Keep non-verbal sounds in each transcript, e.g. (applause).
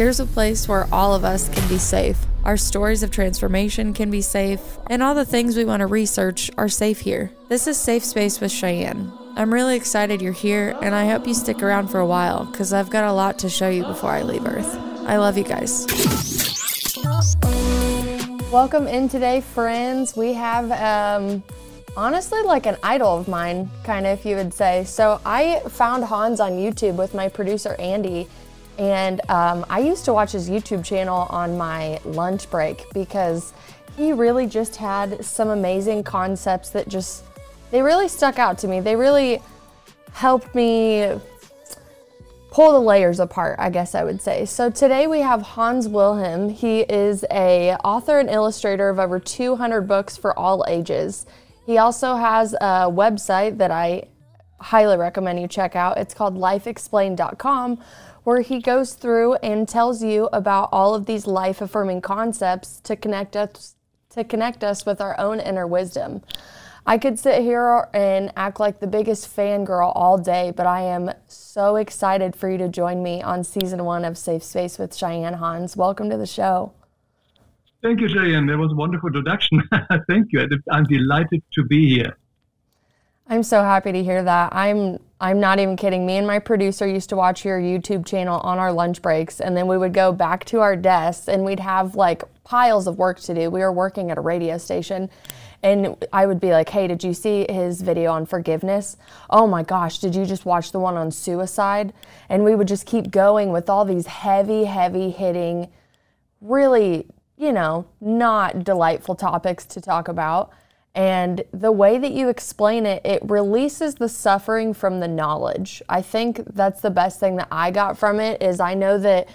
Here's a place where all of us can be safe. Our stories of transformation can be safe, and all the things we want to research are safe here. This is Safe Space with Cheyenne. I'm really excited you're here, and I hope you stick around for a while because I've got a lot to show you before I leave Earth. I love you guys. Welcome in today, friends. We have um, honestly like an idol of mine, kind of, if you would say. So I found Hans on YouTube with my producer Andy, and um, I used to watch his YouTube channel on my lunch break because he really just had some amazing concepts that just they really stuck out to me. They really helped me pull the layers apart, I guess I would say. So today we have Hans Wilhelm. He is a author and illustrator of over 200 books for all ages. He also has a website that I highly recommend you check out. It's called lifeexplained.com where he goes through and tells you about all of these life affirming concepts to connect us to connect us with our own inner wisdom. I could sit here and act like the biggest fangirl all day, but I am so excited for you to join me on season one of Safe Space with Cheyenne Hans. Welcome to the show. Thank you, Cheyenne. That was a wonderful introduction. (laughs) Thank you. I'm delighted to be here. I'm so happy to hear that. I'm I'm not even kidding. Me and my producer used to watch your YouTube channel on our lunch breaks, and then we would go back to our desks and we'd have like piles of work to do. We were working at a radio station, and I would be like, hey, did you see his video on forgiveness? Oh my gosh, did you just watch the one on suicide? And we would just keep going with all these heavy, heavy hitting, really, you know, not delightful topics to talk about. And the way that you explain it, it releases the suffering from the knowledge. I think that's the best thing that I got from it is I know that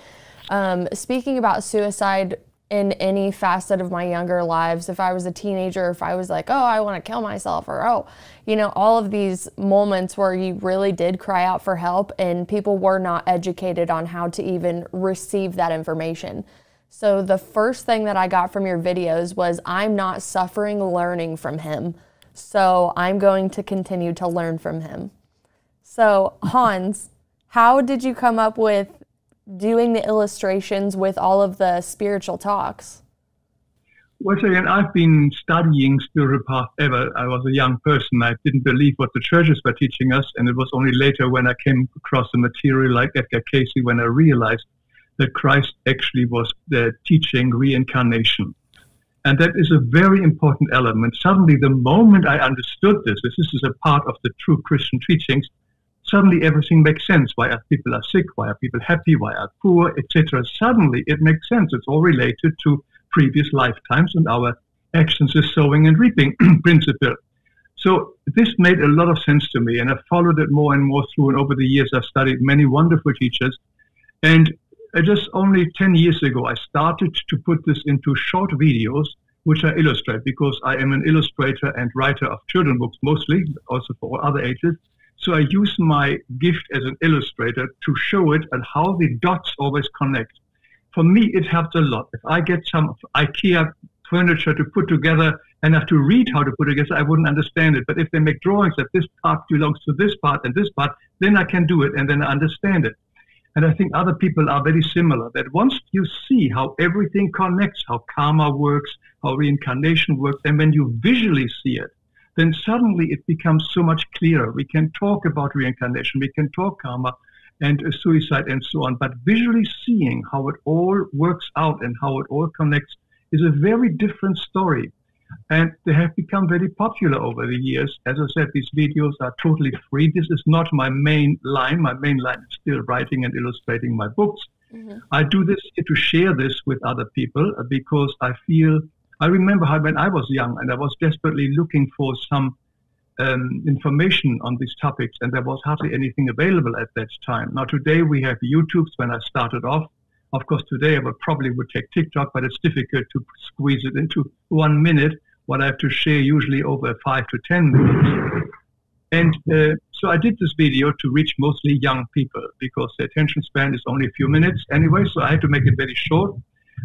um, speaking about suicide in any facet of my younger lives, if I was a teenager, if I was like, oh, I want to kill myself, or oh, you know, all of these moments where you really did cry out for help and people were not educated on how to even receive that information. So the first thing that I got from your videos was I'm not suffering learning from him. So I'm going to continue to learn from him. So, Hans, how did you come up with doing the illustrations with all of the spiritual talks? Well, again, I've been studying spiritual path ever. I was a young person. I didn't believe what the churches were teaching us, and it was only later when I came across a material like Edgar Cayce when I realized that Christ actually was teaching reincarnation. And that is a very important element. Suddenly, the moment I understood this, this is a part of the true Christian teachings, suddenly everything makes sense. Why are people are sick? Why are people happy? Why are poor? Etc. Suddenly, it makes sense. It's all related to previous lifetimes and our actions is sowing and reaping (clears throat) principle. So this made a lot of sense to me, and I followed it more and more through. And over the years, I've studied many wonderful teachers. And just only 10 years ago, I started to put this into short videos, which I illustrate because I am an illustrator and writer of children books mostly, also for all other ages. So I use my gift as an illustrator to show it and how the dots always connect. For me, it helps a lot. If I get some IKEA furniture to put together and have to read how to put it together, I wouldn't understand it. But if they make drawings that this part belongs to this part and this part, then I can do it and then I understand it. And I think other people are very similar that once you see how everything connects, how karma works, how reincarnation works, and when you visually see it, then suddenly it becomes so much clearer. We can talk about reincarnation, we can talk karma and uh, suicide and so on, but visually seeing how it all works out and how it all connects is a very different story. And they have become very popular over the years. As I said, these videos are totally free. This is not my main line. My main line is still writing and illustrating my books. Mm-hmm. I do this to share this with other people uh, because I feel I remember how when I was young and I was desperately looking for some um, information on these topics, and there was hardly anything available at that time. Now today we have YouTube's. When I started off, of course, today I would probably would take TikTok, but it's difficult to squeeze it into one minute. What I have to share usually over five to ten minutes. And uh, so I did this video to reach mostly young people because the attention span is only a few minutes anyway. So I had to make it very short.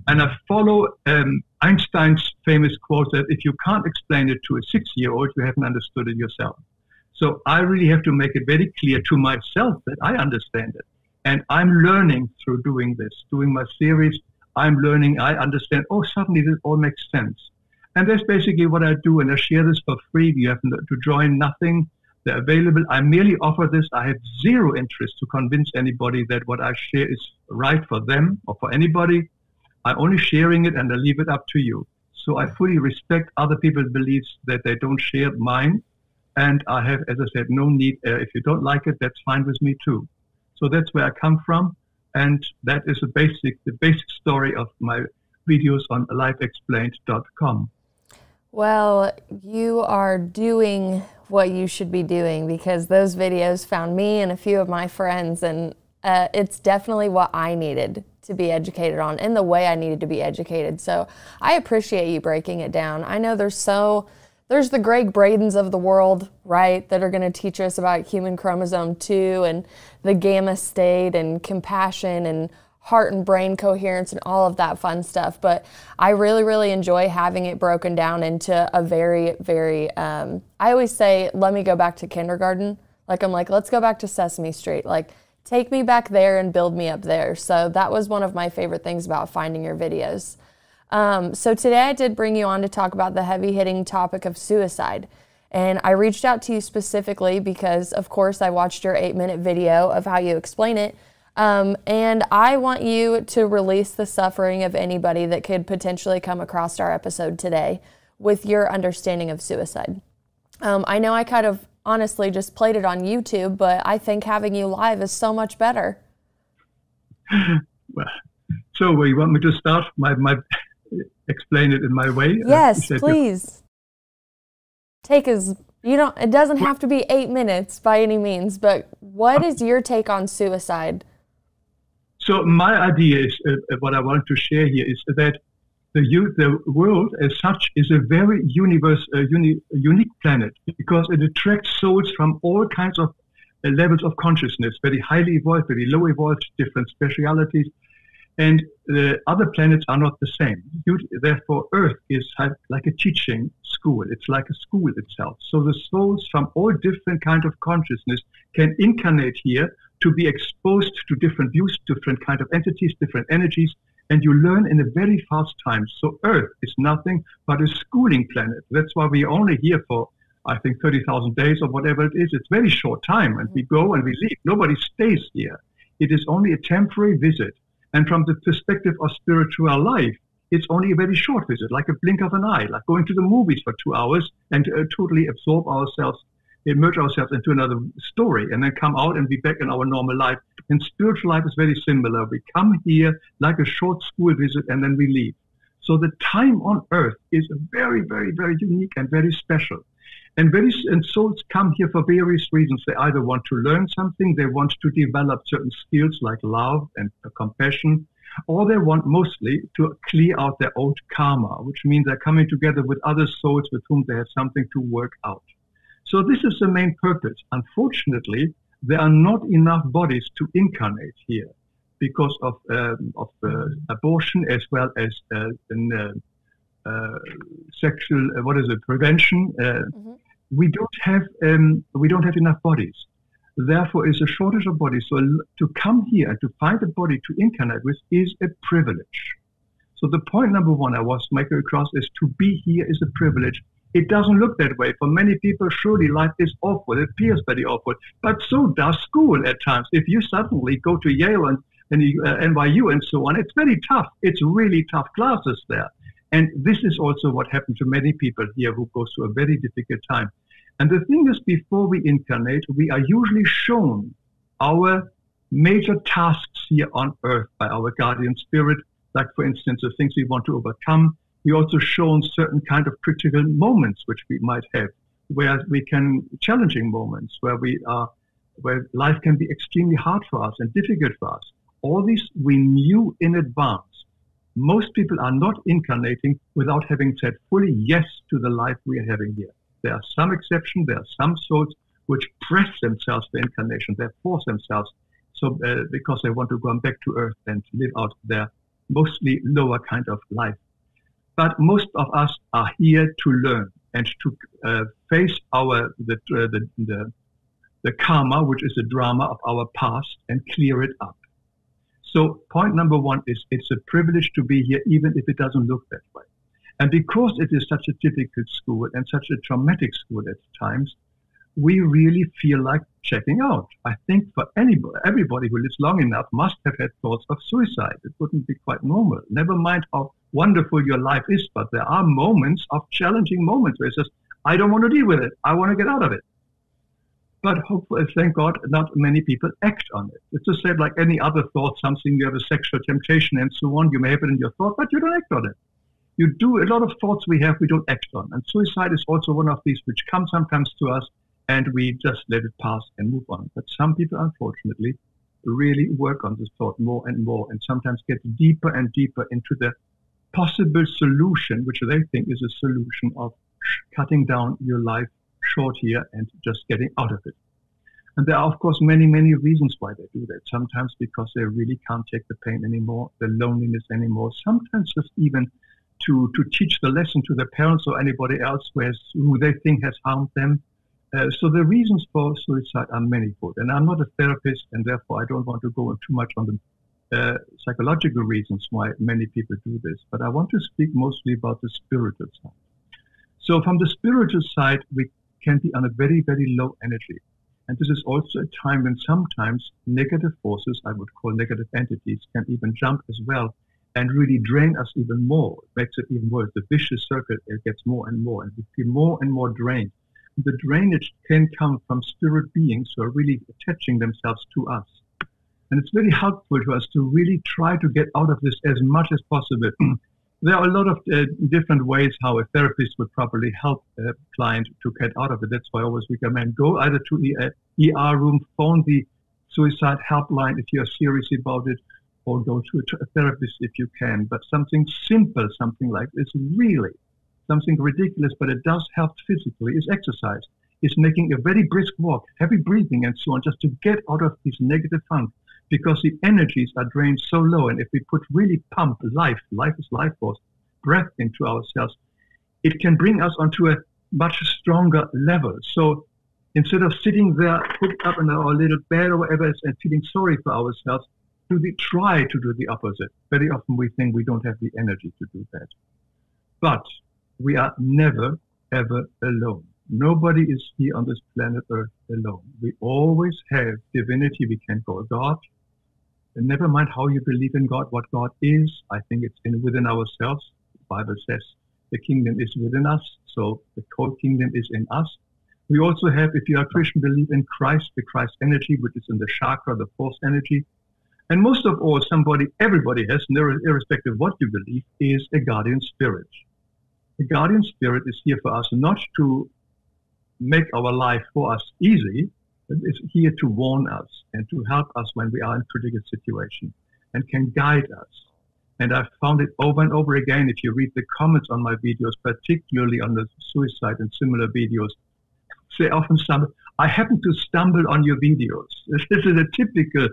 And I follow um, Einstein's famous quote that if you can't explain it to a six year old, you haven't understood it yourself. So I really have to make it very clear to myself that I understand it. And I'm learning through doing this, doing my series. I'm learning, I understand, oh, suddenly this all makes sense. And that's basically what I do. And I share this for free. You have to join nothing. They're available. I merely offer this. I have zero interest to convince anybody that what I share is right for them or for anybody. I'm only sharing it and I leave it up to you. So I fully respect other people's beliefs that they don't share mine. And I have, as I said, no need. Uh, if you don't like it, that's fine with me too. So that's where I come from. And that is the basic, the basic story of my videos on lifeexplained.com. Well, you are doing what you should be doing because those videos found me and a few of my friends, and uh, it's definitely what I needed to be educated on in the way I needed to be educated. So I appreciate you breaking it down. I know there's so there's the Greg Bradens of the world, right, that are going to teach us about human chromosome 2 and the gamma state and compassion and heart and brain coherence and all of that fun stuff. But I really, really enjoy having it broken down into a very, very, um, I always say, let me go back to kindergarten. Like, I'm like, let's go back to Sesame Street. Like, take me back there and build me up there. So that was one of my favorite things about finding your videos. Um, so today I did bring you on to talk about the heavy hitting topic of suicide. And I reached out to you specifically because, of course, I watched your eight minute video of how you explain it. Um, and I want you to release the suffering of anybody that could potentially come across our episode today with your understanding of suicide. Um, I know I kind of honestly just played it on YouTube, but I think having you live is so much better. (laughs) Well, so you want me to start my, my explain it in my way? Uh, yes, uh, please. Take as you don't. It doesn't have to be eight minutes by any means, but what is your take on suicide? So my idea is uh, uh, what I want to share here is that the, the world as such is a very universe, uh, uni, unique planet because it attracts souls from all kinds of uh, levels of consciousness, very highly evolved, very low evolved, different specialities. And the other planets are not the same. Therefore, Earth is like a teaching school. It's like a school itself. So the souls from all different kind of consciousness can incarnate here to be exposed to different views, different kind of entities, different energies, and you learn in a very fast time. So Earth is nothing but a schooling planet. That's why we're only here for, I think, 30,000 days or whatever it is. It's very short time, and we go and we leave. Nobody stays here. It is only a temporary visit. And from the perspective of spiritual life, it's only a very short visit, like a blink of an eye, like going to the movies for two hours and uh, totally absorb ourselves immerse ourselves into another story and then come out and be back in our normal life. And spiritual life is very similar. We come here like a short school visit and then we leave. So the time on earth is very, very, very unique and very special. And very and souls come here for various reasons. They either want to learn something, they want to develop certain skills like love and compassion, or they want mostly to clear out their old karma, which means they're coming together with other souls with whom they have something to work out. So this is the main purpose. Unfortunately, there are not enough bodies to incarnate here because of, um, of uh, abortion as well as uh, in, uh, uh sexual uh, what is it prevention. Uh, mm-hmm. We don't have um, we don't have enough bodies. Therefore, is a shortage of bodies. So to come here and to find a body to incarnate with is a privilege. So the point number one I was making across is to be here is a privilege it doesn't look that way. For many people, surely life is awful. It appears very awful. But so does school at times. If you suddenly go to Yale and, and uh, NYU and so on, it's very tough. It's really tough classes there. And this is also what happened to many people here who go through a very difficult time. And the thing is, before we incarnate, we are usually shown our major tasks here on earth by our guardian spirit, like, for instance, the things we want to overcome, we also shown certain kind of critical moments which we might have, where we can challenging moments where we are, where life can be extremely hard for us and difficult for us. All these we knew in advance. Most people are not incarnating without having said fully yes to the life we are having here. There are some exceptions. There are some souls which press themselves for incarnation. They force themselves so uh, because they want to go back to earth and live out their mostly lower kind of life. But most of us are here to learn and to uh, face our the, uh, the, the, the karma, which is the drama of our past, and clear it up. So point number one is it's a privilege to be here, even if it doesn't look that way. And because it is such a difficult school and such a traumatic school at times, we really feel like checking out. I think for anybody, everybody who lives long enough must have had thoughts of suicide. It wouldn't be quite normal. Never mind how wonderful your life is, but there are moments of challenging moments where it says, I don't want to deal with it. I want to get out of it. But hopefully, thank God, not many people act on it. It's just said like any other thought, something you have a sexual temptation and so on. You may have it in your thought, but you don't act on it. You do a lot of thoughts we have, we don't act on. And suicide is also one of these which come sometimes to us and we just let it pass and move on. But some people, unfortunately, really work on this thought more and more and sometimes get deeper and deeper into the possible solution, which they think is a solution of cutting down your life short here and just getting out of it. And there are, of course, many, many reasons why they do that. Sometimes because they really can't take the pain anymore, the loneliness anymore. Sometimes just even to, to teach the lesson to their parents or anybody else who, has, who they think has harmed them. Uh, so the reasons for suicide are manifold. And I'm not a therapist, and therefore I don't want to go too much on the uh, psychological reasons why many people do this. But I want to speak mostly about the spiritual side. So from the spiritual side, we can be on a very, very low energy. And this is also a time when sometimes negative forces, I would call negative entities, can even jump as well and really drain us even more. It makes it even worse. The vicious circle it gets more and more, and we feel more and more drained. The drainage can come from spirit beings who are really attaching themselves to us. And it's very helpful to us to really try to get out of this as much as possible. (clears throat) there are a lot of uh, different ways how a therapist would properly help a client to get out of it. That's why I always recommend go either to the ER room, phone the suicide helpline if you're serious about it, or go to a, therapist if you can. But something simple, something like this, really something ridiculous, but it does help physically, is exercise. Is making a very brisk walk, heavy breathing, and so on, just to get out of this negative funk because the energies are drained so low. And if we put really pump life, life is life force, breath into ourselves, it can bring us onto a much stronger level. So instead of sitting there, put up in our little bed or whatever and feeling sorry for ourselves, do we try to do the opposite? Very often we think we don't have the energy to do that. But we are never, ever alone. Nobody is here on this planet Earth alone. We always have divinity we can call God, and never mind how you believe in God, what God is. I think it's in within ourselves. The Bible says the kingdom is within us, so the whole kingdom is in us. We also have, if you are Christian, believe in Christ, the Christ energy, which is in the chakra, the force energy. And most of all, somebody, everybody has, irrespective of what you believe, is a guardian spirit. The guardian spirit is here for us not to make our life for us easy, It's here to warn us and to help us when we are in a critical situation and can guide us. And I've found it over and over again if you read the comments on my videos, particularly on the suicide and similar videos. They often stumble. I happen to stumble on your videos. This, (laughs) this is a typical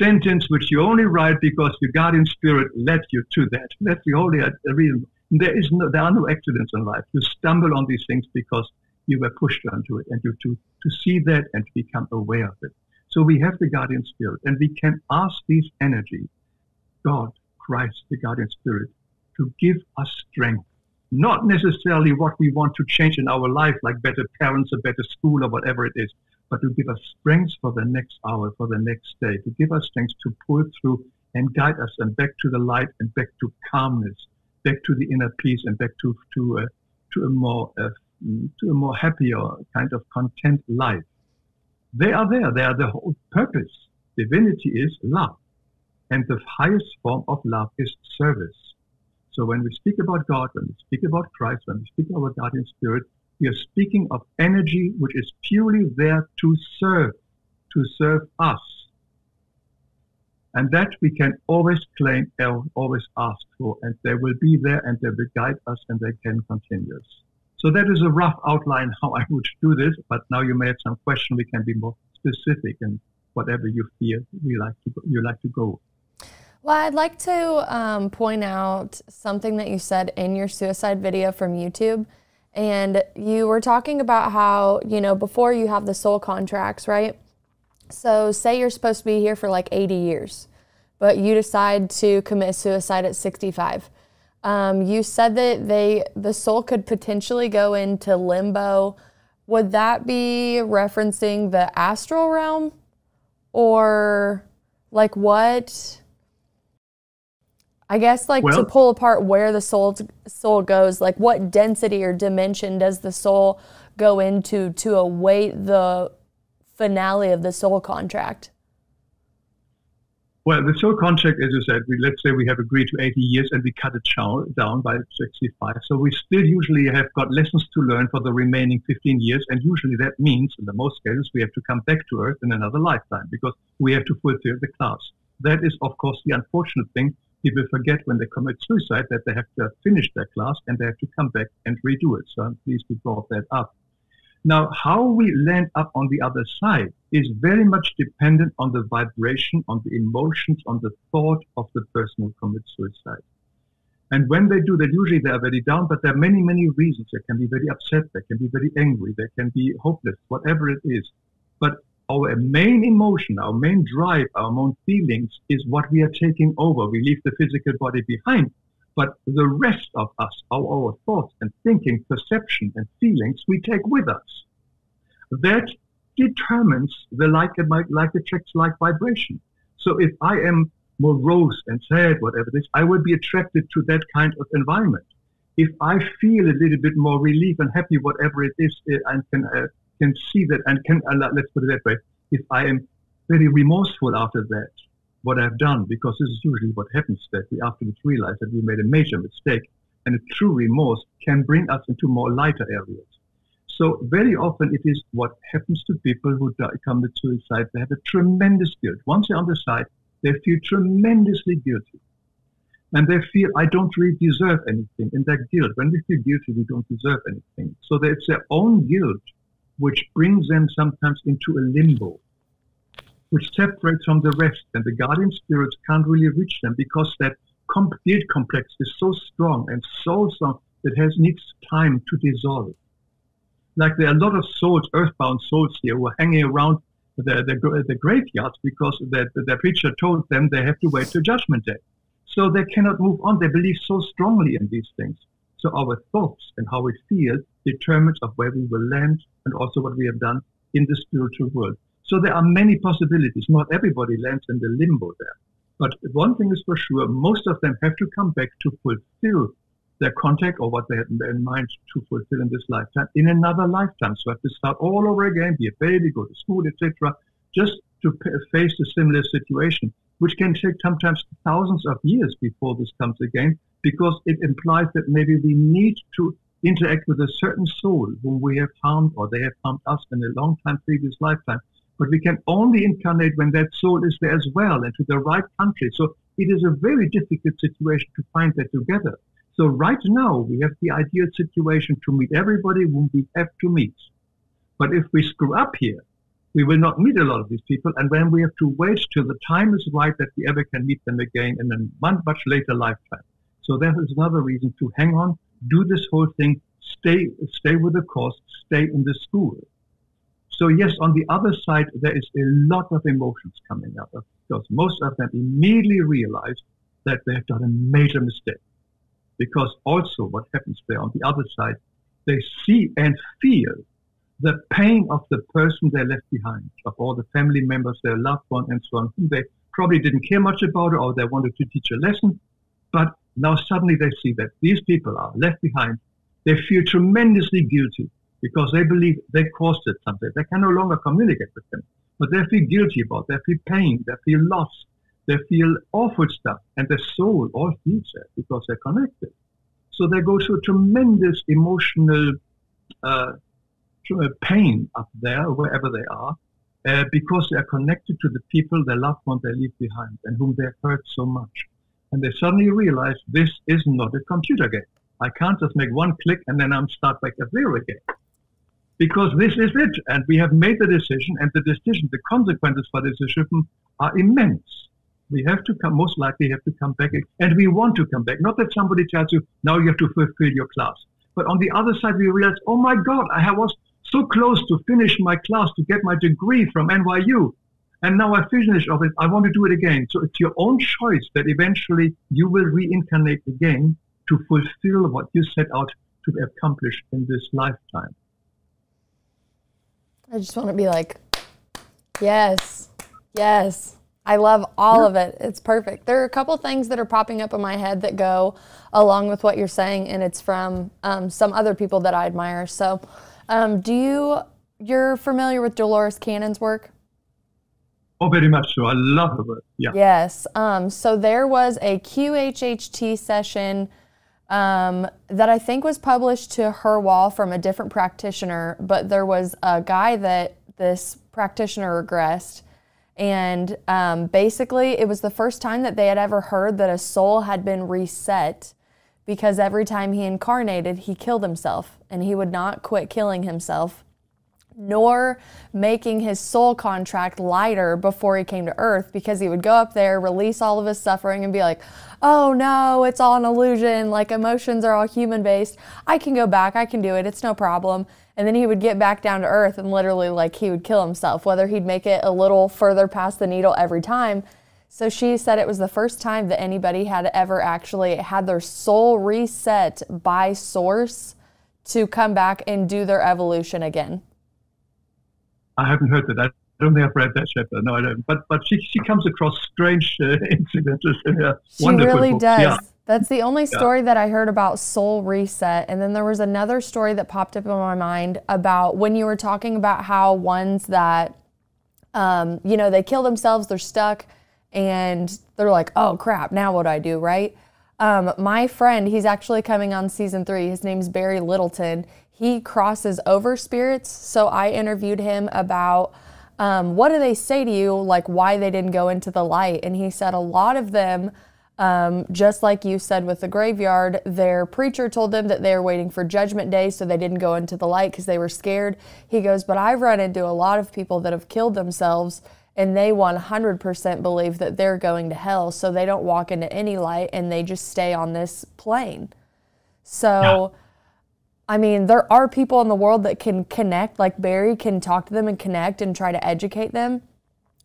sentence which you only write because your guardian spirit led you to that. (laughs) That's the only uh, reason. There is no, there are no accidents in life. You stumble on these things because you were pushed onto it and you to, to see that and to become aware of it. So we have the guardian spirit and we can ask these energy, God, Christ, the guardian spirit, to give us strength. Not necessarily what we want to change in our life, like better parents, a better school, or whatever it is, but to give us strength for the next hour, for the next day, to give us strength to pull through and guide us and back to the light and back to calmness, back to the inner peace and back to to a, to a more uh, to a more happier kind of content life. They are there. They are the whole purpose. Divinity is love. And the highest form of love is service. So when we speak about God, when we speak about Christ, when we speak about guardian spirit, we are speaking of energy which is purely there to serve, to serve us. And that we can always claim, always ask for, and they will be there and they will guide us and they can continue us. So that is a rough outline how I would do this, but now you may have some question. We can be more specific and whatever you feel you like to go, you like to go. Well, I'd like to um, point out something that you said in your suicide video from YouTube. And you were talking about how, you know, before you have the soul contracts, right? So, say you're supposed to be here for like 80 years. but you decide to commit suicide at 65. Um, you said that they the soul could potentially go into limbo. Would that be referencing the astral realm, or like what? I guess like well, to pull apart where the soul soul goes, like what density or dimension does the soul go into to await the finale of the soul contract? Well, the soul contract, as you said, we, let's say we have agreed to 80 years and we cut it down by 65. So we still usually have got lessons to learn for the remaining 15 years. And usually that means, in the most cases, we have to come back to Earth in another lifetime because we have to fulfill the class. That is, of course, the unfortunate thing. People forget when they commit suicide that they have to finish their class and they have to come back and redo it. So I'm pleased to brought that up. Now, how we land up on the other side is very much dependent on the vibration, on the emotions, on the thought of the person who commits suicide. And when they do that, usually they are very down, but there are many, many reasons. They can be very upset, they can be very angry, they can be hopeless, whatever it is. But our main emotion, our main drive, our main feelings is what we are taking over. We leave the physical body behind but the rest of us, our, our thoughts and thinking, perception and feelings, we take with us. That determines the like and like, like attracts like vibration. So if I am morose and sad, whatever it is, I will be attracted to that kind of environment. If I feel a little bit more relief and happy, whatever it is, eh, and can uh, can see that and can uh, let's put it that way. If I am very remorseful after that, what I've done, because this is usually what happens that we afterwards realize that we made a major mistake. And a true remorse can bring us into more lighter areas. So very often it is what happens to people who die, commit suicide. They have a tremendous guilt. Once they're on the side, they feel tremendously guilty. And they feel, I don't really deserve anything. In that guilt, when we feel guilty, we don't deserve anything. So it's their own guilt which brings them sometimes into a limbo which separates from the rest, and the guardian spirits can't really reach them because that guilt complex is so strong and so strong that has needs time to dissolve. Like there are a lot of souls, earthbound souls here, who are hanging around the, the, the graveyards because the, the preacher told them they have to wait till Judgment Day. So they cannot move on. They believe so strongly in these things. So our thoughts and how we feel determines of where we will land and also what we have done in the spiritual world. So there are many possibilities. Not everybody lands in the limbo there. But one thing is for sure, most of them have to come back to fulfill their contact or what they had in mind to fulfill in this lifetime in another lifetime. So I have to start all over again, be a baby, go to school, etc., just to face a similar situation, which can take sometimes thousands of years before this comes again, because it implies that maybe we need to interact with a certain soul whom we have harmed or they have harmed us in a long time previous lifetime but we can only incarnate when that soul is there as well and to the right country. So it is a very difficult situation to find that together. So right now we have the ideal situation to meet everybody whom we have to meet. But if we screw up here, we will not meet a lot of these people. And then we have to wait till the time is right that we ever can meet them again in a much, later lifetime. So that is another reason to hang on, do this whole thing, stay, stay with the course, stay in the school. So yes, on the other side, there is a lot of emotions coming up because most of them immediately realize that they have done a major mistake. Because also what happens there on the other side, they see and feel the pain of the person they left behind, of all the family members, their loved one, and so on, they probably didn't care much about or they wanted to teach a lesson. But now suddenly they see that these people are left behind. They feel tremendously guilty because they believe they caused it something. They can no longer communicate with them, but they feel guilty about. It. They feel pain. They feel loss. They feel awful stuff, and their soul all feels that because they're connected. So they go through tremendous emotional uh, uh, pain up there, wherever they are, uh, because they are connected to the people, their loved ones they leave behind, and whom they hurt so much. And they suddenly realize this is not a computer game. I can't just make one click and then I'm start back at zero again because this is it. And we have made the decision, and the decision, the consequences for this decision are immense. We have to come, most likely have to come back, and we want to come back. Not that somebody tells you, now you have to fulfill your class. But on the other side, we realize, oh my God, I was so close to finish my class to get my degree from NYU. and now I finished of it. I want to do it again. So it's your own choice that eventually you will reincarnate again to fulfill what you set out to accomplish in this lifetime. I just want to be like, yes, yes. I love all yeah. of it. It's perfect. There are a couple things that are popping up in my head that go along with what you're saying, and it's from um, some other people that I admire. So, um, do you you're familiar with Dolores Cannon's work? Oh, very much so. I love her work. Yeah. Yes. Um, so there was a QHHT session um, that I think was published to her wall from a different practitioner, but there was a guy that this practitioner regressed. And um, basically, it was the first time that they had ever heard that a soul had been reset because every time he incarnated, he killed himself and he would not quit killing himself, nor making his soul contract lighter before he came to earth because he would go up there, release all of his suffering, and be like, oh no, it's all an illusion. Like emotions are all human based. I can go back, I can do it, it's no problem. And then he would get back down to earth and literally, like, he would kill himself, whether he'd make it a little further past the needle every time. So she said it was the first time that anybody had ever actually had their soul reset by source to come back and do their evolution again. I haven't heard that. I don't think I've read that chapter. No, I don't. But but she she comes across strange uh, (laughs) incidents in her she wonderful really does. Yeah. That's the only story yeah. that I heard about soul reset. And then there was another story that popped up in my mind about when you were talking about how ones that, um, you know, they kill themselves, they're stuck, and they're like, oh crap, now what do I do, right? Um, my friend, he's actually coming on season three. His name's Barry Littleton. He crosses over spirits. So I interviewed him about um, what do they say to you, like why they didn't go into the light. And he said a lot of them um, just like you said with the graveyard, their preacher told them that they were waiting for Judgment Day, so they didn't go into the light because they were scared. He goes, But I've run into a lot of people that have killed themselves and they 100% believe that they're going to hell, so they don't walk into any light and they just stay on this plane. So, yeah. I mean, there are people in the world that can connect, like Barry can talk to them and connect and try to educate them.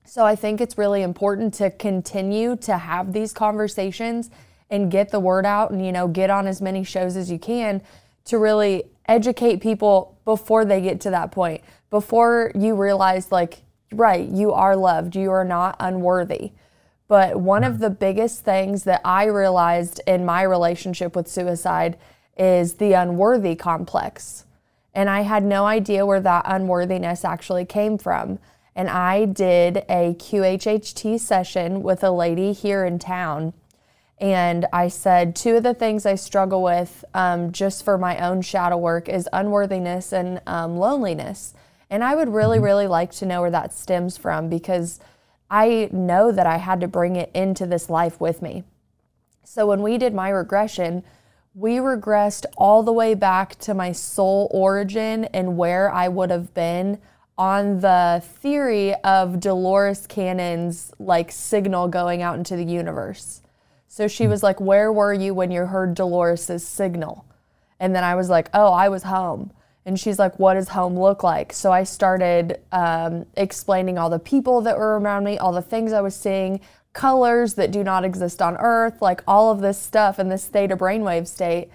So I think it's really important to continue to have these conversations and get the word out and, you know, get on as many shows as you can to really educate people before they get to that point, before you realize, like, right, you are loved, you are not unworthy. But one of the biggest things that I realized in my relationship with suicide is the unworthy complex. And I had no idea where that unworthiness actually came from and I did a QHHT session with a lady here in town. And I said, two of the things I struggle with um, just for my own shadow work is unworthiness and um, loneliness. And I would really, mm-hmm. really like to know where that stems from because I know that I had to bring it into this life with me. So when we did my regression, we regressed all the way back to my soul origin and where I would have been on the theory of Dolores Cannon's like signal going out into the universe. So she hmm. was like, Where were you when you heard Dolores's signal? And then I was like, Oh, I was home. And she's like, What does home look like? So I started um, explaining all the people that were around me, all the things I was seeing, colors that do not exist on Earth, like all of this stuff in this theta brainwave state.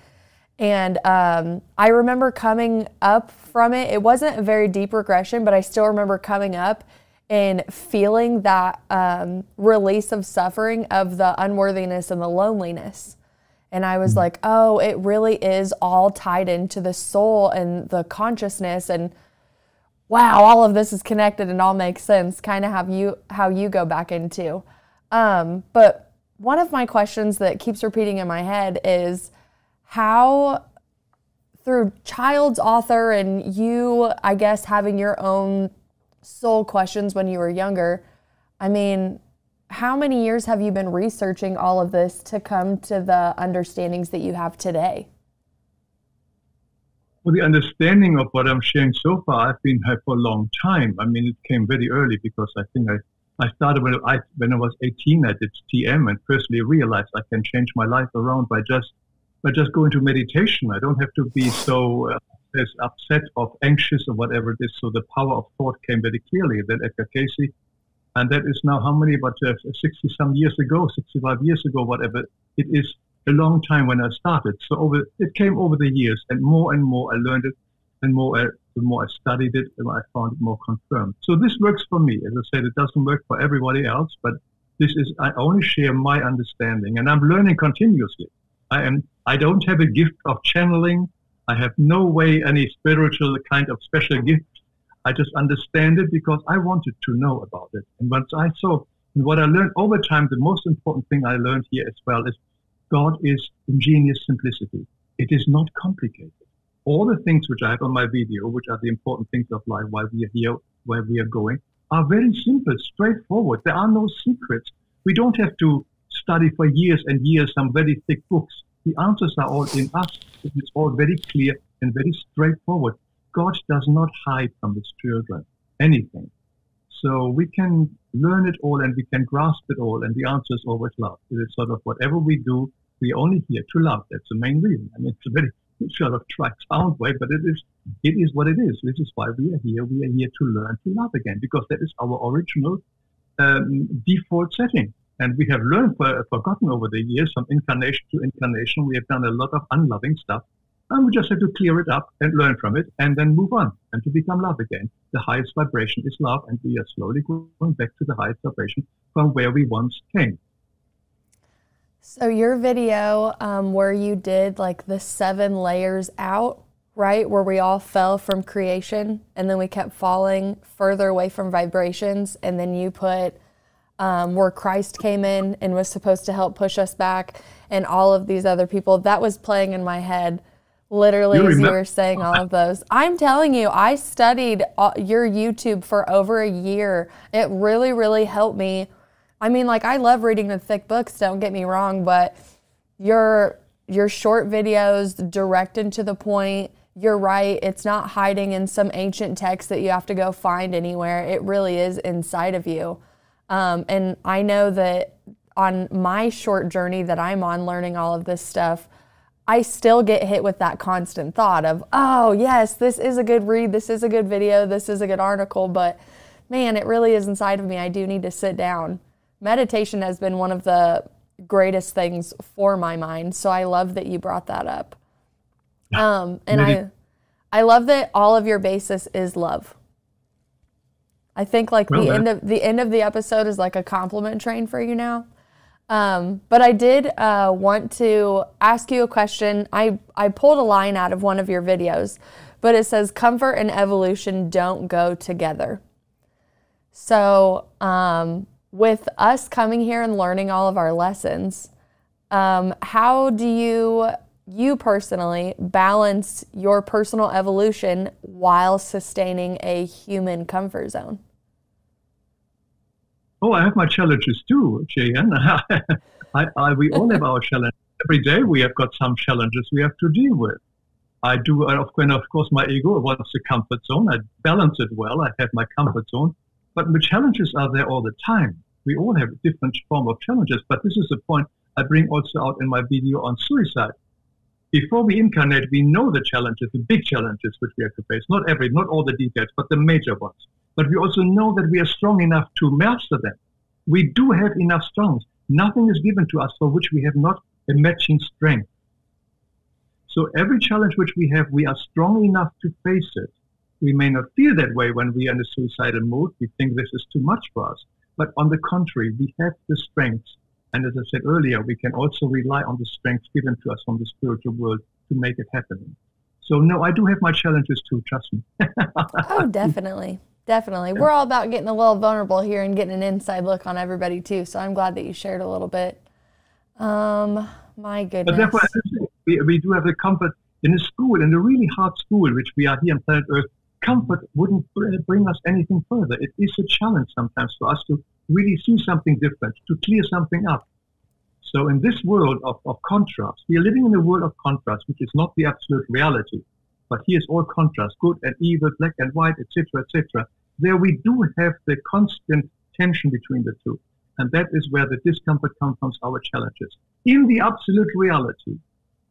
And um, I remember coming up from it. It wasn't a very deep regression, but I still remember coming up and feeling that um, release of suffering of the unworthiness and the loneliness. And I was like, oh, it really is all tied into the soul and the consciousness and wow, all of this is connected and all makes sense, kind of how you how you go back into. Um, but one of my questions that keeps repeating in my head is how through child's author and you i guess having your own soul questions when you were younger i mean how many years have you been researching all of this to come to the understandings that you have today well the understanding of what i'm sharing so far i've been here for a long time i mean it came very early because i think i I started when I when I was 18. I did TM and personally realized I can change my life around by just but just go into meditation. I don't have to be so uh, upset or anxious or whatever it is. So the power of thought came very clearly. Then Edgar Cayce And that is now how many, but uh, 60 some years ago, 65 years ago, whatever. It is a long time when I started. So over, it came over the years, and more and more I learned it, and more uh, the more I studied it, more I found it more confirmed. So this works for me. As I said, it doesn't work for everybody else, but this is I only share my understanding, and I'm learning continuously. I am I don't have a gift of channeling. I have no way any spiritual kind of special gift. I just understand it because I wanted to know about it. And once I saw and what I learned over time, the most important thing I learned here as well is God is ingenious simplicity. It is not complicated. All the things which I have on my video, which are the important things of life, why we are here, where we are going, are very simple, straightforward. There are no secrets. We don't have to study for years and years some very thick books. The answers are all in us. It's all very clear and very straightforward. God does not hide from his children anything. So we can learn it all and we can grasp it all, and the answer is always love. It is sort of whatever we do, we are only here to love. That's the main reason. I mean, it's a very (laughs) sort of sound way, but it is it is what it is. This is why we are here. We are here to learn to love again, because that is our original um, default setting. And we have learned, for, forgotten over the years, from incarnation to incarnation, we have done a lot of unloving stuff. And we just have to clear it up and learn from it and then move on and to become love again. The highest vibration is love, and we are slowly going back to the highest vibration from where we once came. So, your video um, where you did like the seven layers out, right? Where we all fell from creation and then we kept falling further away from vibrations, and then you put um, where Christ came in and was supposed to help push us back, and all of these other people. That was playing in my head literally you as you were saying all of those. I'm telling you, I studied your YouTube for over a year. It really, really helped me. I mean, like I love reading the thick books. Don't get me wrong, but your your short videos, direct and to the point. You're right. It's not hiding in some ancient text that you have to go find anywhere. It really is inside of you. Um, and I know that on my short journey that I'm on learning all of this stuff, I still get hit with that constant thought of, oh, yes, this is a good read, this is a good video, this is a good article, but man, it really is inside of me. I do need to sit down. Meditation has been one of the greatest things for my mind, so I love that you brought that up. Um, and I, I love that all of your basis is love. I think like well, the end of the end of the episode is like a compliment train for you now. Um, but I did uh, want to ask you a question. I, I pulled a line out of one of your videos, but it says comfort and evolution don't go together. So, um, with us coming here and learning all of our lessons, um, how do you, you personally, balance your personal evolution while sustaining a human comfort zone? Oh, I have my challenges too, Jan. (laughs) I, I, we all have our (laughs) challenges. Every day we have got some challenges we have to deal with. I do, of course, my ego wants the comfort zone. I balance it well. I have my comfort zone. But the challenges are there all the time. We all have different form of challenges. But this is the point I bring also out in my video on suicide. Before we incarnate, we know the challenges, the big challenges which we have to face. Not every, not all the details, but the major ones but we also know that we are strong enough to master them. We do have enough strength. Nothing is given to us for which we have not a matching strength. So every challenge which we have, we are strong enough to face it. We may not feel that way when we are in a suicidal mood. We think this is too much for us. But on the contrary, we have the strength. And as I said earlier, we can also rely on the strength given to us from the spiritual world to make it happen. So no, I do have my challenges too, trust me. (laughs) oh, definitely. Definitely. We're all about getting a little vulnerable here and getting an inside look on everybody too. So I'm glad that you shared a little bit. Um, my goodness. But therefore, we, we do have the comfort in a school, in a really hard school, which we are here on planet Earth. Comfort wouldn't bring us anything further. It is a challenge sometimes for us to really see something different, to clear something up. So in this world of, of contrast, we are living in a world of contrast, which is not the absolute reality. But here's all contrast, good and evil, black and white, etc., etc. There we do have the constant tension between the two. And that is where the discomfort comes from our challenges. In the absolute reality,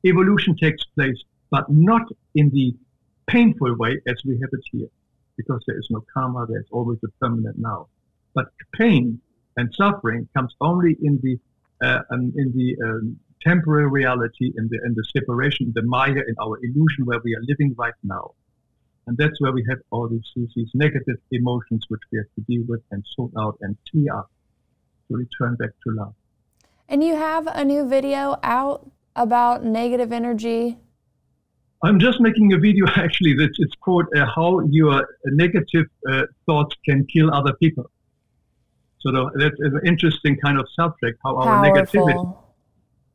evolution takes place, but not in the painful way as we have it here. Because there is no karma, there's always a permanent now. But pain and suffering comes only in the uh, um, in the um, temporary reality, in the in the separation, the Maya, in our illusion where we are living right now. And that's where we have all these, these negative emotions which we have to deal with and sort out and clear up to return back to love. And you have a new video out about negative energy. I'm just making a video (laughs) actually that it's called uh, How Your Negative uh, Thoughts Can Kill Other People. So that's an interesting kind of subject, how our Powerful. negativity,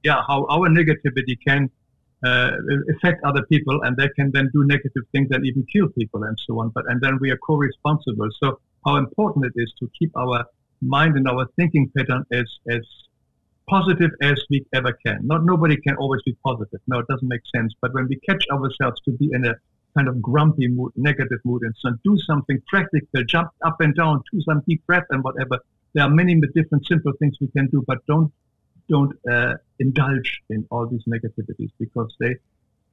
yeah, how our negativity can uh, affect other people and they can then do negative things and even kill people and so on. But and then we are co-responsible. So how important it is to keep our mind and our thinking pattern as as positive as we ever can. Not nobody can always be positive. No, it doesn't make sense. But when we catch ourselves to be in a kind of grumpy mood, negative mood, and so on, do something practical, jump up and down, do some deep breath and whatever. There are many different simple things we can do, but don't don't uh, indulge in all these negativities because they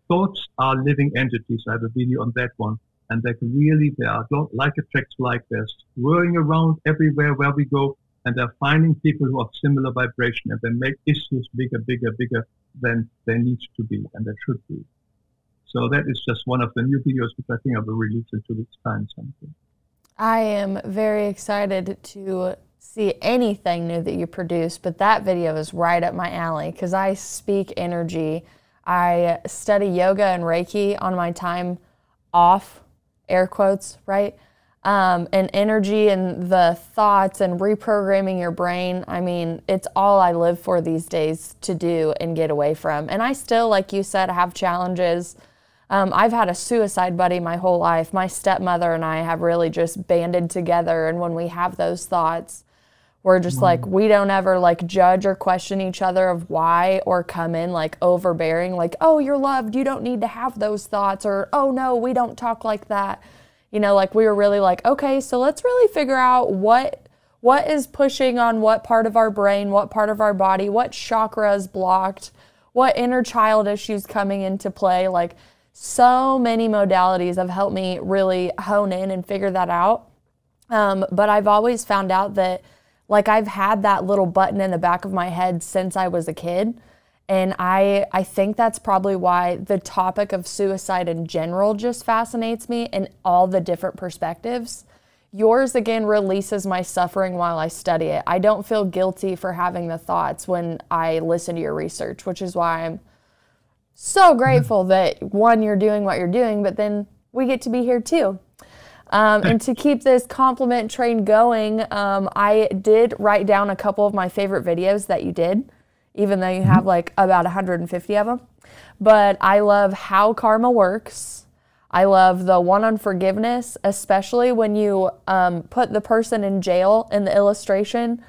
thoughts are living entities. I have a video on that one, and they really they are like attracts like they're whirling around everywhere where we go, and they're finding people who have similar vibration, and they make issues bigger, bigger, bigger than they need to be and they should be. So that is just one of the new videos which I think I will release in two weeks' time. Something. I am very excited to see anything new that you produce, but that video is right up my alley because I speak energy. I study yoga and Reiki on my time off, air quotes, right? Um, and energy and the thoughts and reprogramming your brain. I mean, it's all I live for these days to do and get away from. And I still, like you said, have challenges. Um, I've had a suicide buddy my whole life. My stepmother and I have really just banded together. And when we have those thoughts, we're just mm. like, we don't ever like judge or question each other of why or come in like overbearing, like, oh, you're loved. You don't need to have those thoughts. Or, oh, no, we don't talk like that. You know, like we were really like, okay, so let's really figure out what what is pushing on what part of our brain, what part of our body, what chakra is blocked, what inner child issues coming into play. Like so many modalities have helped me really hone in and figure that out. Um, but I've always found out that like I've had that little button in the back of my head since I was a kid. And I, I think that's probably why the topic of suicide in general just fascinates me and all the different perspectives. Yours again releases my suffering while I study it. I don't feel guilty for having the thoughts when I listen to your research, which is why I'm so grateful that one, you're doing what you're doing, but then we get to be here too. Um, and to keep this compliment train going, um, I did write down a couple of my favorite videos that you did, even though you mm-hmm. have like about 150 of them. But I love how karma works. I love the one on forgiveness, especially when you um, put the person in jail in the illustration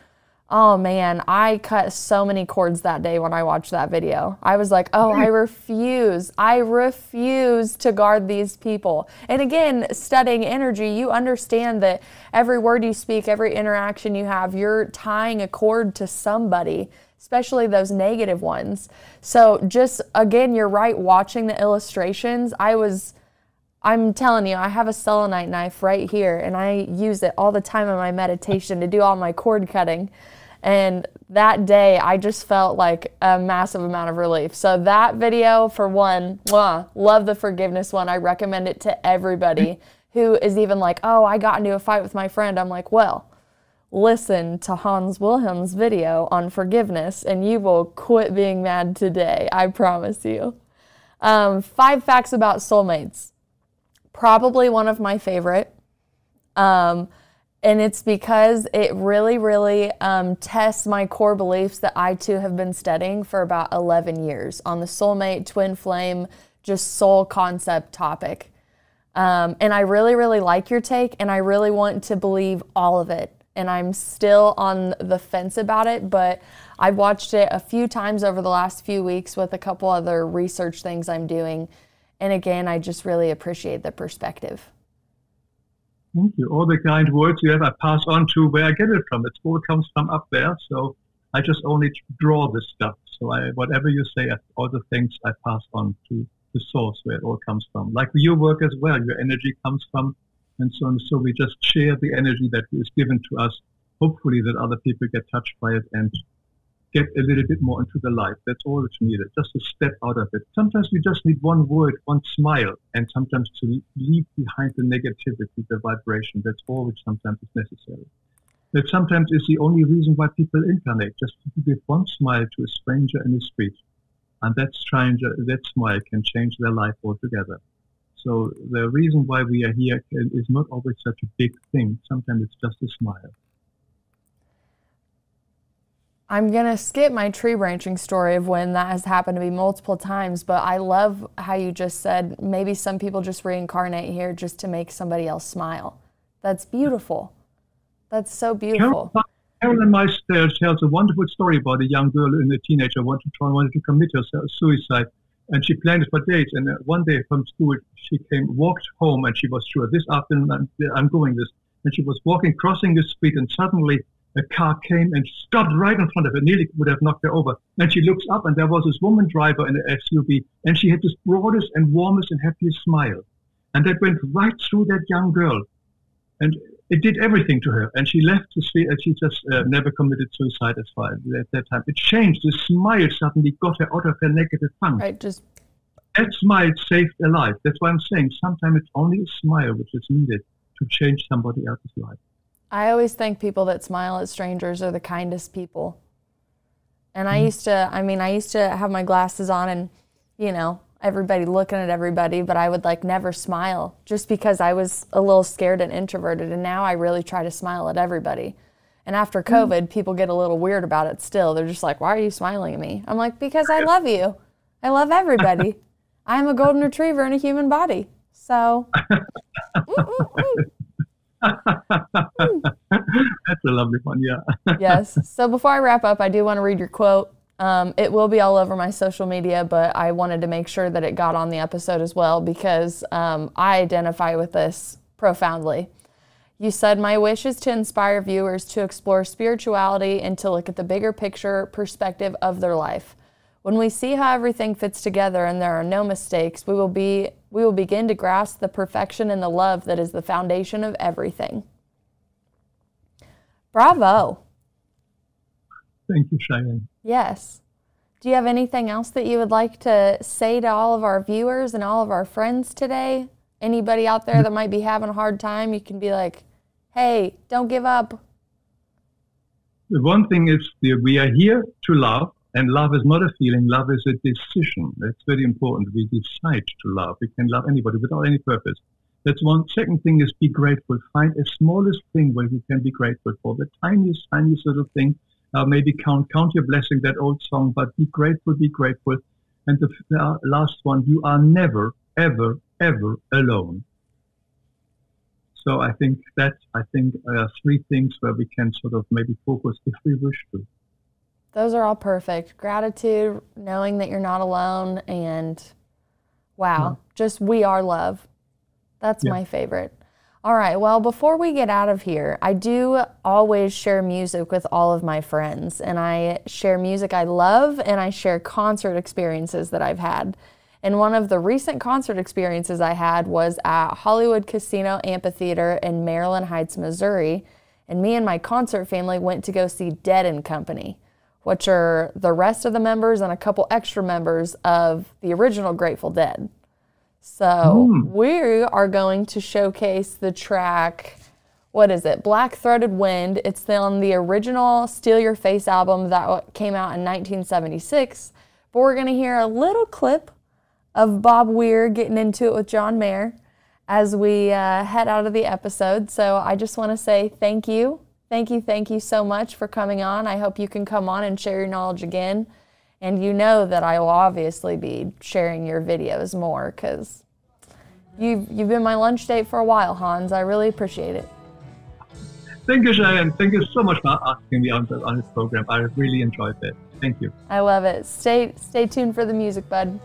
Oh man, I cut so many cords that day when I watched that video. I was like, oh, I (clears throat) refuse. I refuse to guard these people. And again, studying energy, you understand that every word you speak, every interaction you have, you're tying a cord to somebody, especially those negative ones. So, just again, you're right, watching the illustrations, I was. I'm telling you, I have a selenite knife right here, and I use it all the time in my meditation to do all my cord cutting. And that day, I just felt like a massive amount of relief. So, that video, for one, mwah, love the forgiveness one. I recommend it to everybody who is even like, oh, I got into a fight with my friend. I'm like, well, listen to Hans Wilhelm's video on forgiveness and you will quit being mad today. I promise you. Um, five facts about soulmates. Probably one of my favorite. Um, and it's because it really, really um, tests my core beliefs that I too have been studying for about 11 years on the soulmate, twin flame, just soul concept topic. Um, and I really, really like your take, and I really want to believe all of it. And I'm still on the fence about it, but I've watched it a few times over the last few weeks with a couple other research things I'm doing. And again, I just really appreciate the perspective. Thank you. All the kind words you have, I pass on to where I get it from. It all comes from up there. So I just only draw this stuff. So I, whatever you say, all the things I pass on to the source where it all comes from. Like your work as well, your energy comes from, and so on. So we just share the energy that is given to us hopefully that other people get touched by it and get a little bit more into the light. That's all that's needed, just to step out of it. Sometimes we just need one word, one smile, and sometimes to leave behind the negativity, the vibration. That's all which sometimes is necessary. That sometimes is the only reason why people incarnate, just to give one smile to a stranger in the street. And that stranger, that smile can change their life altogether. So the reason why we are here is not always such a big thing. Sometimes it's just a smile. I'm going to skip my tree branching story of when that has happened to me multiple times, but I love how you just said maybe some people just reincarnate here just to make somebody else smile. That's beautiful. That's so beautiful. Carolyn Meister tells a wonderful story about a young girl and a teenager wanted to, try, wanted to commit herself suicide. And she planned it for days. And uh, one day from school, she came, walked home, and she was sure this afternoon I'm, I'm going this. And she was walking, crossing the street, and suddenly a car came and stopped right in front of her, nearly would have knocked her over. And she looks up, and there was this woman driver in an SUV, and she had this broadest and warmest and happiest smile. And that went right through that young girl. And it did everything to her. And she left the street, and she just uh, never committed suicide as far at that time. It changed. The smile suddenly got her out of her negative funk. Right, just that smile saved a life. That's why I'm saying sometimes it's only a smile which is needed to change somebody else's life. I always think people that smile at strangers are the kindest people. And I mm-hmm. used to, I mean, I used to have my glasses on and, you know, everybody looking at everybody, but I would like never smile just because I was a little scared and introverted. And now I really try to smile at everybody. And after mm. COVID, mm. people get a little weird about it still. They're just like, why are you smiling at me? I'm like, because I love you. I love everybody. (laughs) I'm a golden retriever in a human body. So. (laughs) That's a lovely one, yeah. yes. (laughs) So before I wrap up, I do want to read your quote. Um, it will be all over my social media, but I wanted to make sure that it got on the episode as well because um, I identify with this profoundly. You said, My wish is to inspire viewers to explore spirituality and to look at the bigger picture perspective of their life. When we see how everything fits together and there are no mistakes, we will be we will begin to grasp the perfection and the love that is the foundation of everything. Bravo. Thank you, Cheyenne. Yes. Do you have anything else that you would like to say to all of our viewers and all of our friends today? Anybody out there that might be having a hard time, you can be like, hey, don't give up. The one thing is we are here to love and love is not a feeling, love is a decision. That's very important. We decide to love. We can love anybody without any purpose. That's one. Second thing is be grateful. Find a smallest thing where you can be grateful for. The tiniest, tiniest little thing. Uh, maybe count count your blessing, that old song, but be grateful, be grateful. And the uh, last one, you are never, ever, ever alone. So I think that I think uh, three things where we can sort of maybe focus if we wish to. Those are all perfect. Gratitude, knowing that you're not alone, and wow, just we are love. That's yeah. my favorite. All right, well, before we get out of here, I do always share music with all of my friends, and I share music I love, and I share concert experiences that I've had. And one of the recent concert experiences I had was at Hollywood Casino Amphitheater in Maryland Heights, Missouri. And me and my concert family went to go see Dead and Company which are the rest of the members and a couple extra members of the original Grateful Dead. So mm. we are going to showcase the track. What is it? Black Throated Wind. It's on the original Steal Your Face album that came out in 1976. But we're going to hear a little clip of Bob Weir getting into it with John Mayer as we uh, head out of the episode. So I just want to say thank you Thank you, thank you so much for coming on. I hope you can come on and share your knowledge again. And you know that I will obviously be sharing your videos more because you've, you've been my lunch date for a while, Hans. I really appreciate it. Thank you, Cheyenne. Thank you so much for asking me on, on this program. I really enjoyed it. Thank you. I love it. Stay, stay tuned for the music, bud.